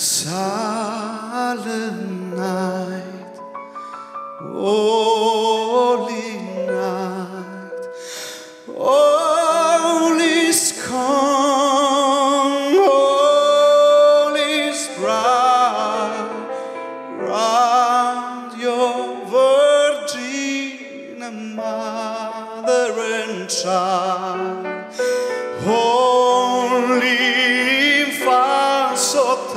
Silent night, holy night, all is calm, all is bright round your virgin mother and child. Holy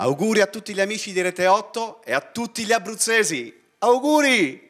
Auguri a tutti gli amici di Rete 8 e a tutti gli abruzzesi. Auguri!